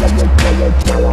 Yeah, yeah, yeah.